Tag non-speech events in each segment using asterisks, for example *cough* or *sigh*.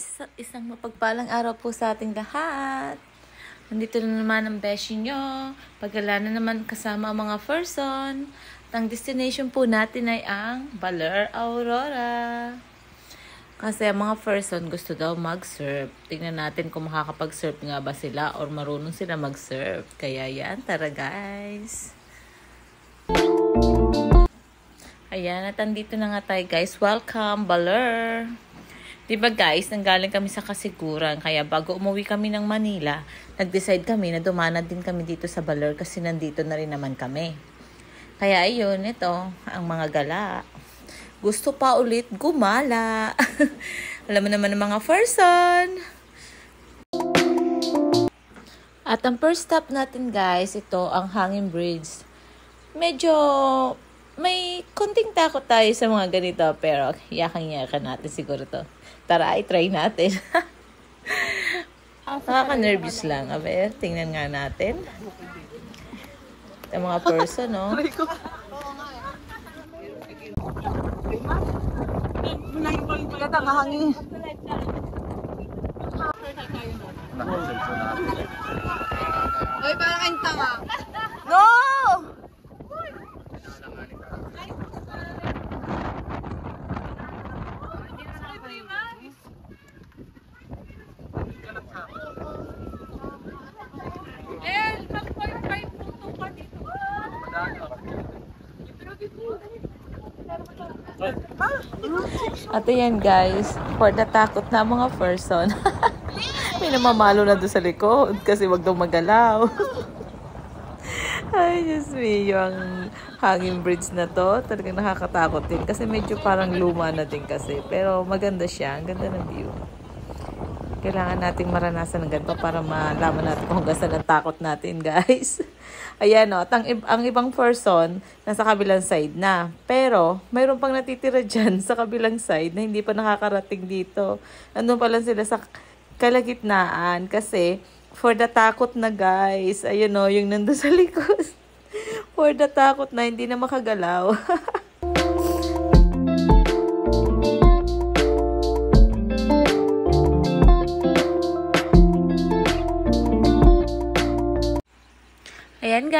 guys! Isang mapagpalang araw po sa ating lahat. Nandito na naman ang beshi nyo. Pagala na naman kasama ang mga person. At ang destination po natin ay ang Baler Aurora. Kasi ang mga person gusto daw mag-surf. Tingnan natin kung makakapag-surf nga ba sila or marunong sila mag-surf. Kaya yan, tara guys! Ayan, at andito na nga tayo guys. Welcome, Baler! Diba guys, nanggaling kami sa kasiguran. Kaya bago umuwi kami ng Manila, nag-decide kami na dumanad din kami dito sa Baler kasi nandito na rin naman kami. Kaya ayun, ito, ang mga gala. Gusto pa ulit gumala. *laughs* Alam mo naman ng mga person. At ang first stop natin guys, ito ang Hanging Bridge. Medyo may konting takot tayo sa mga ganito pero yakang-yakan natin siguro to. Tara, i-try natin. *laughs* Nakaka-nervous lang. Abe, tingnan nga natin. Ang mga person, no? Kata ngahangin. Ay, parang kayong tanga. No! At yan guys, for the takot na mga person. *laughs* May namamalo na doon sa likod kasi wag daw magalaw. *laughs* Ay, Diyos me, yung hanging bridge na to, talagang nakakatakot din kasi medyo parang luma na din kasi. Pero maganda siya, ang ganda ng view. Kailangan nating maranasan ng ganito para malaman natin kung saan ang takot natin, guys. *laughs* Ayan, o. At ang, ang ibang person, nasa kabilang side na. Pero, mayroon pang natitira dyan *laughs* sa kabilang side na hindi pa nakakarating dito. Nandun pa lang sila sa kalagitnaan kasi for the takot na guys. Ayun o, yung nandun sa *laughs* likod. for the takot na hindi na makagalaw. *laughs*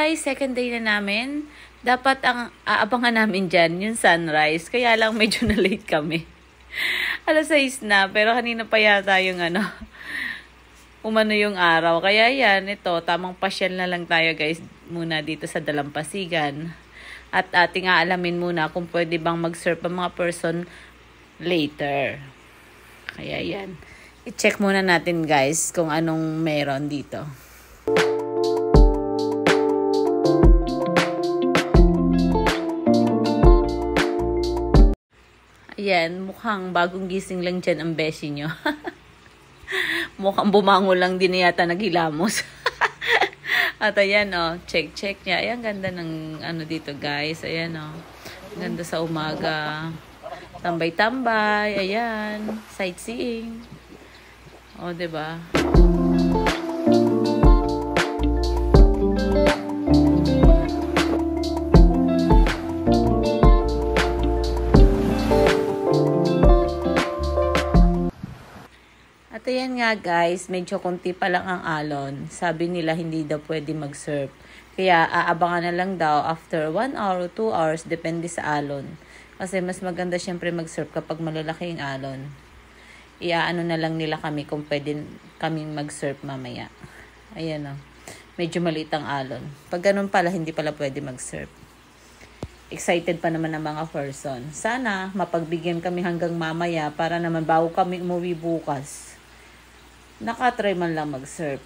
guys, second day na namin. Dapat ang aabangan namin dyan, yung sunrise. Kaya lang medyo *laughs* na late kami. Alas 6 na, pero kanina pa yata yung ano, umano yung araw. Kaya yan, ito, tamang pasyal na lang tayo guys muna dito sa Dalampasigan. At ating aalamin muna kung pwede bang mag-surf ang mga person later. Kaya yan. I-check muna natin guys kung anong meron dito. Ayan, mukhang bagong gising lang dyan ang beshi nyo. *laughs* mukhang bumango lang din yata naghilamos. *laughs* At ayan, oh, check, check niya. Ayan, ganda ng ano dito, guys. Ayan, oh. Ganda sa umaga. Tambay-tambay. Ayan. Sightseeing. Oh, ba? At ayan nga guys, medyo konti pa lang ang alon. Sabi nila hindi daw pwede mag-surf. Kaya aabangan na lang daw after 1 hour o 2 hours, depende sa alon. Kasi mas maganda syempre mag-surf kapag malalaki yung alon. Iaano na lang nila kami kung pwede kaming mag-surf mamaya. Ayan o. Medyo maliit ang alon. Pag ganun pala, hindi pala pwede mag-surf. Excited pa naman ang mga person. Sana mapagbigyan kami hanggang mamaya para naman bago kami umuwi bukas nakatry man lang mag-surf.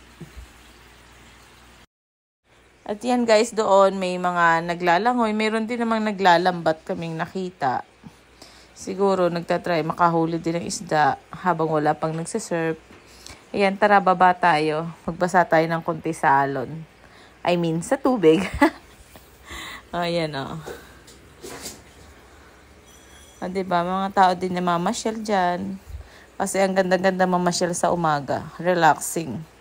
At yan guys, doon may mga naglalangoy. Mayroon din namang naglalambat kaming nakita. Siguro nagtatry makahuli din ng isda habang wala pang nagsasurf. Ayan, tara baba tayo. Magbasa tayo ng konti sa alon. I mean, sa tubig. *laughs* Ayan o. Oh. Ah, diba, mga tao din na mamasyal dyan. Kasi ang ganda-ganda mamasyal sa umaga. Relaxing.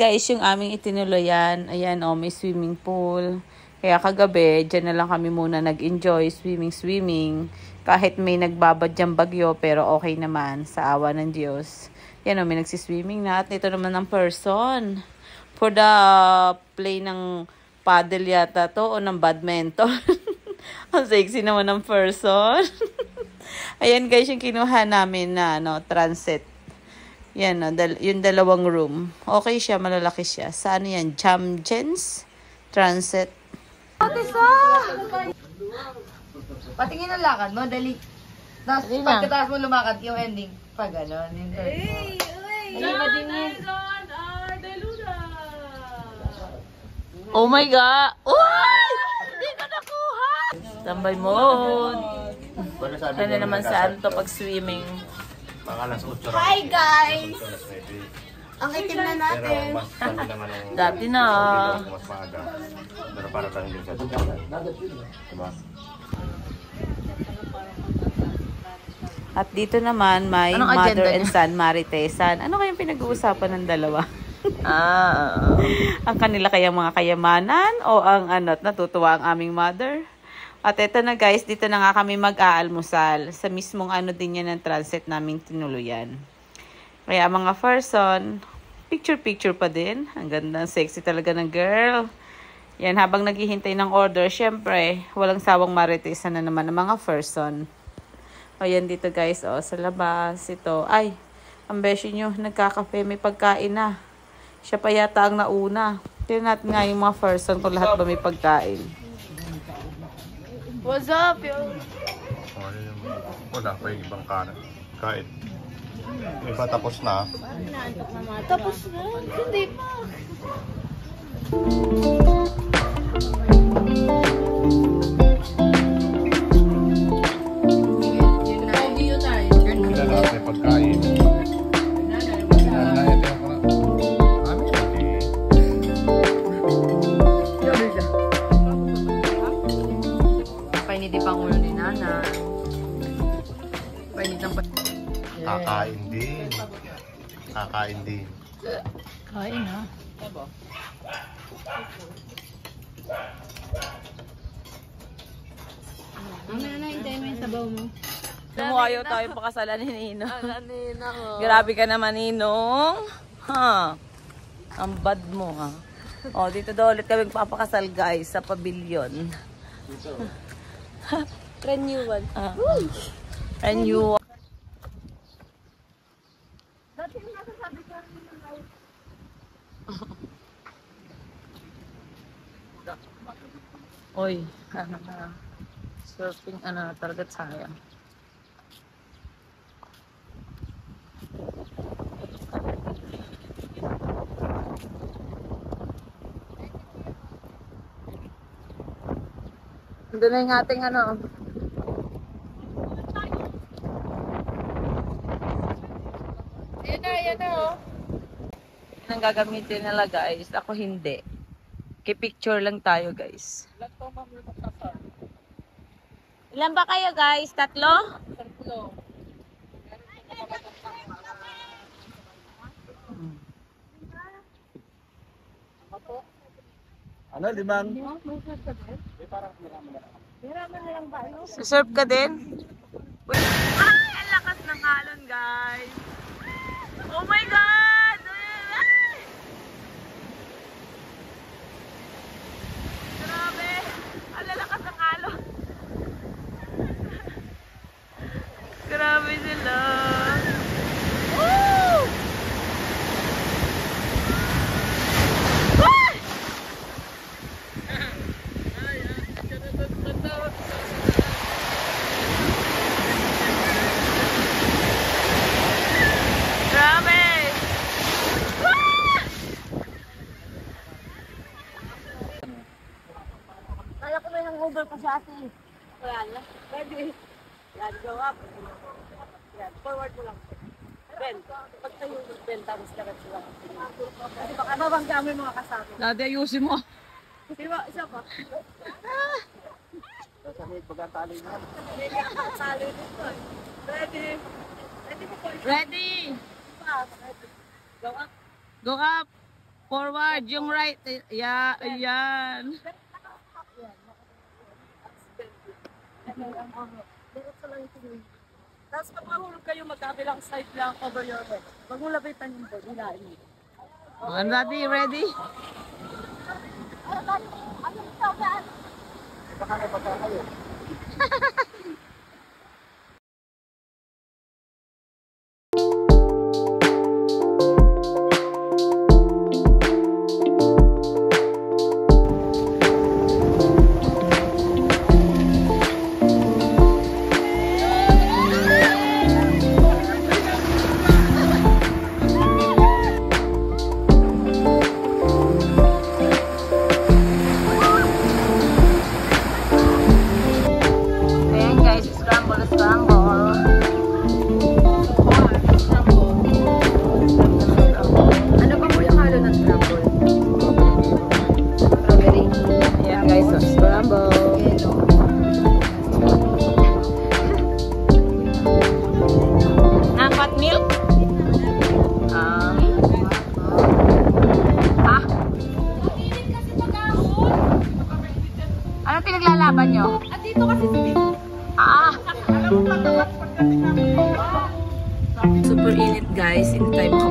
Guys, yung aming itinuluyan. Ayan, oh, may swimming pool. Kaya kagabi, dyan na lang kami muna nag-enjoy swimming, swimming. Kahit may nagbabadyang bagyo, pero okay naman sa awa ng Diyos. Yan oh, may nagsiswimming na. At ito naman ang person. For the play ng paddle yata to o ng badminton. *laughs* ang sexy naman ng person. *laughs* Ayan guys, yung kinuha namin na ano, transit. Yan, no, dal- yung dalawang room. Okay siya, malalaki siya. Sa ano yan? Chamgens? Transit. Patingin ang lakad mo, dali. Tapos pagkatapos mo lumakad, yung ending, pag gano'n. Yung Hey! Dali matingin. Oh my God! Uy! Hindi ko nakuha! Tambay mode. Ano naman sa ano to pag swimming? Mga alas 8 Hi guys! alas 9. Ang itim na natin. Pero mas kami naman ang *laughs* Dati na. mas maaga. Pero para tayo din sa Diba? At dito naman may Anong mother and son maritesan. Ano kayang pinag-uusapan ng dalawa? *laughs* Ah. ang kanila kayang mga kayamanan o ang ano, natutuwa ang aming mother? At eto na guys, dito na nga kami mag-aalmusal sa mismong ano din yan ng transit naming tinuluyan. Kaya mga person, picture-picture pa din. Ang ganda, sexy talaga ng girl. Yan, habang naghihintay ng order, syempre, walang sawang maritesan na naman ng mga person. O yan dito guys, o sa labas, ito. Ay, ang beshi nyo, nagkakape, may pagkain na. Siya pa yata ang nauna. Tingnan natin nga yung mga person kung lahat ba may pagkain. What's up, yo? Yung, wala pa yung ibang kanan. Yung Iba tapos na. Tapos na. Hindi pa. Sila ha. Mamaya na, hintayin mo yung sabaw mo. Sumuayaw tayo pakasalan ni Nino. Kanina ko. *laughs* Grabe ka naman, Ninong. Ha? Ang bad mo, ha? O, dito daw ulit kami papakasal, guys, sa pavilion. Renewal. Ah. And you... Oy, ano na. Surfing, ano, talaga sayang. Doon na yung ating ano. Ayan na, ayan na oh. Yan ang gagamitin nila guys. Ako hindi. Kipicture lang tayo guys. Ilan ba kayo guys? Tatlo? Ano, limang? Susurf ka din? Ay! Ang lakas ng alon guys! Oh my God! Ay! Grabe! Ang lalakas ng alon! Grabe sila! Woo! Ay! Grabe! Kaya ko may hangover pa sa ate. Wala na. Ready? Yan, go up. Yan, forward mo lang. Ben, pag tayo mo, Ben, tapos diretso lang. Kasi baka mabangga mo yung mga kasama. Dati ayusin mo. Ba, isa pa? Tali dito. Ready? Ready po po. Ready! Go up. Go up! Forward, yung right. eh, Yeah, ayan. Diretso lang yung tingin. Tapos pag mahulog kayo, magkabilang side lang over your head. Huwag mo lapitan yung board, hilain mo. Mga ready, ready? Ayan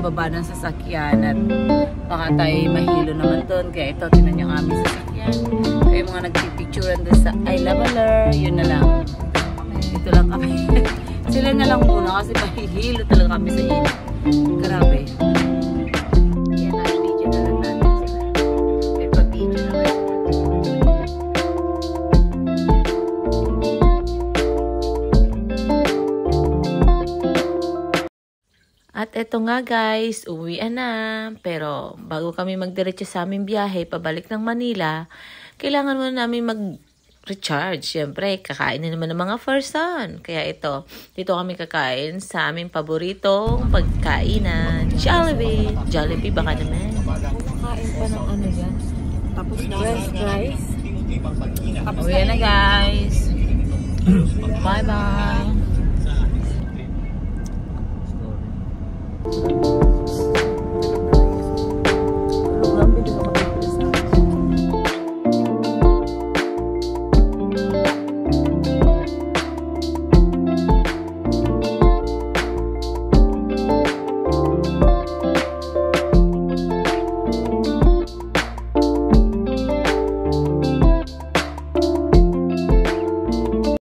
makababa ng sasakyan at baka tayo mahilo naman doon. Kaya ito, tinan nyo ang aming sasakyan. Kaya mga nagpipicturean doon sa I Love Alert, yun na lang. Ito lang kami. *laughs* Sila na lang muna kasi mahihilo talaga kami sa init. Grabe. Eto nga guys, uwian na. Pero bago kami magdiretso sa aming biyahe pabalik ng Manila, kailangan muna namin mag-recharge. Siyempre, kakain na naman ng mga person. Kaya ito, dito kami kakain sa aming paboritong pagkainan. Jollibee! Jollibee baka naman. Kain pa ng ano yan. Tapos na rice, rice. Uwian na guys. *clears throat* Bye-bye! Thank you.